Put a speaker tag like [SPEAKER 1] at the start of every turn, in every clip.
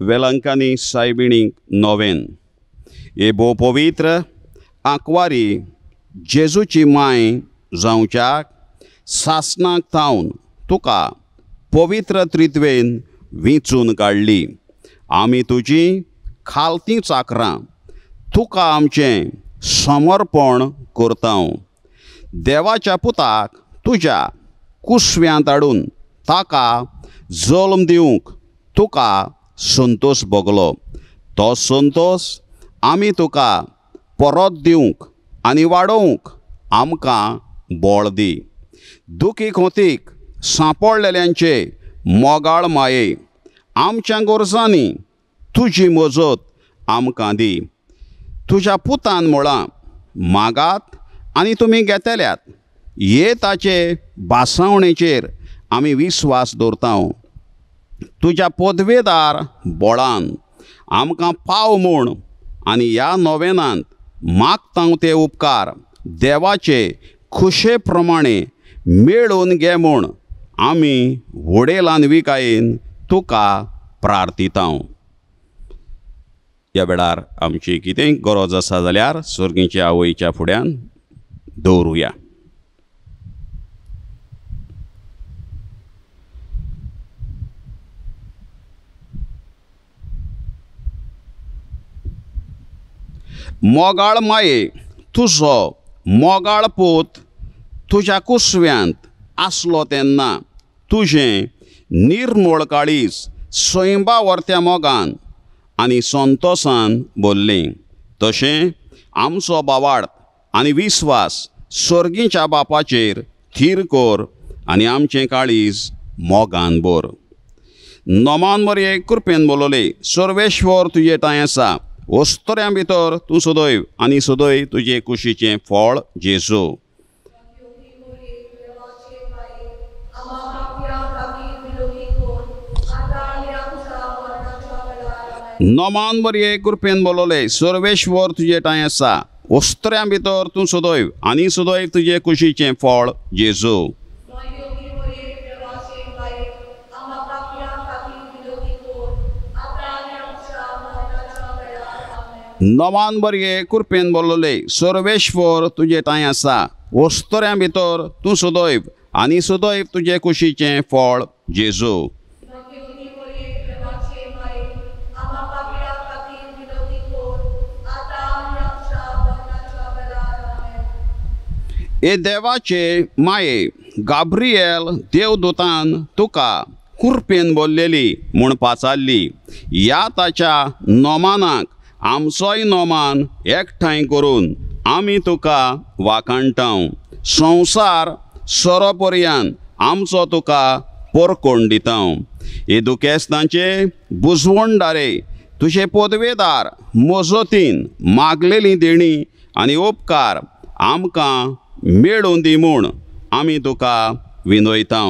[SPEAKER 1] वेलांकांनी सायबिणीक नोवेन हे भोव पवित्र आंकवारी जेजूची माय जावच्याक सासनाक थावन तुका पवित्र त्रित्वेन विंचून काडली आमी तुजी खालतीं चाकरां तुका आमचें समर्पण करता देवाच्या पुताक तुज्या कुसव्यांत हाडून ताका जल्म दिवंक तुका संतोश भोगलो तो संतोष आमी तुका परत दिवंक आनी वाडोवंक आमकां बळ दी दुखी खोतीक सांपडलेल्यांचे मोगाळ माये आमच्या गोरजांनी तुजी मजत आमकां दी तुज्या पुतान म्हळां मागात आनी तुमी घेतल्यात हे ताचे भासावणेचेर आमी विस्वास दवरतां तुज्या पदवेदार बोळान आमकां पाव म्हूण आनी ह्या नोवेनांत मागता ते उपकार देवाचे खुशे प्रमाणे मेळोवन घे म्हूण आमी व्हडेलान्विकायेन तुका प्रार्थितांव. ह्या वेळार आमची कितेंय गरज आसा जाल्यार सर्गीच्या आवयच्या फुड्यान दवरुया. मोगाळ माये तुजो मोगाळ पोत तुज्या कुसव्यांत आसलो तेन्ना तुजें निर्मोळ काळीज सैंबा वर्त्या मोगान आनी संतोशान भरलें तशें आमचो बावार्थ आनी विस्वास सर्गीच्या बापाचेर थीर कर आनी आमचें काळीज मोगान भर नोमान मरे कृपेन बोलोले सर्वेश्वर तुजे टाय आसा वस्तऱ्यां भितर तूं सदैव आनी सदैव तुजे कुशीचें फळ जेजू नोमान बरये कृपेन बोलोले सर्वेश्वर तुजे टाय आसा वस्त्र्यां भितर तूं सदैव आनी सदैव तुजे कुशीचें फळ जेजू नवान बरये कृपेन बोलोले सर्वेश्वर तुजे टाय आसा वस्त्र्यां भितर तूं सदैव आनी सदैव तुजे कुशीचें फळ जेजू हे देवाचे माये गाब्रिएल देवदूतान तुका कुरपेन बोललेली म्हूण पाचारली ह्या ताच्या नोमानाक आमचोय नोमान एकठांय करून आमी तुका वाखाणटाव संवसार सरोपर्यंत आमचो तुका परकोण दिता हे दुखेस्तांचे बुजवणदारे तुजे पदवेदार मजतीन मागलेली देणी आनी उपकार आमकां मेळोवन दी म्हूण आमी तुका विनयता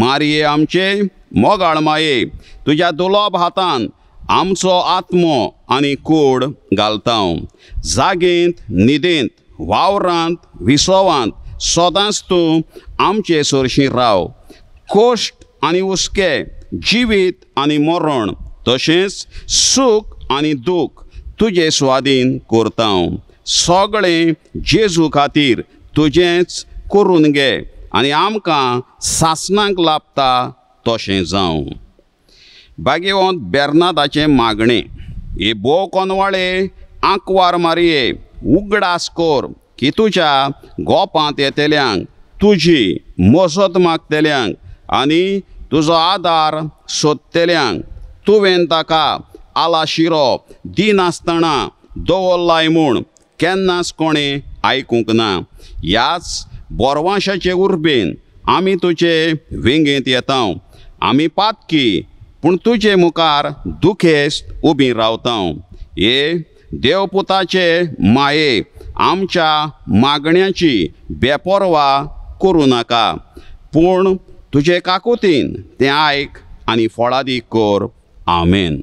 [SPEAKER 1] मारये आमचे मोगाळ माये तुज्या दुलोब हातान आमचो आत्मो आनी कूड घालता जागेंत न्हिदेंत वावरांत विसवांत सदांच तूं आमचे सरशीं राव. कोश्ट आनी हुस्के जिवीत आनी मरण तशेंच सूख आनी दूख तुजे स्वाधीन करता सगळें जेजू खातीर तुजेंच करून घे आनी आमकां सासणांक लाभता तशें जावं. बागेवंत बेर्नादाचें मागणें. हे बो कोनवाळे आंकवार मारये. उगडास कोर की तुज्या गोपांत येतेल्यांक तुजी मजत मागतेल्यांक आनी तुजो आदार सोदतेल्यांक तुवें ताका आला शिरो. दिनासतना दवरलाय म्हूण केन्नाच कोणें आयकूंक ना. ह्याच बोरवांशाचे उर्बेन. आमी तुजे वेंगेंत येता आमी पातकी पूण तुजे मुखार दुखेस्त उबी रावतां हे देवपुताचे माये आमच्या मागण्याची बेपोरवा करूं नाका. पूण तुजे काकुतीन तें आयक आनी फळादी कर. आमेन.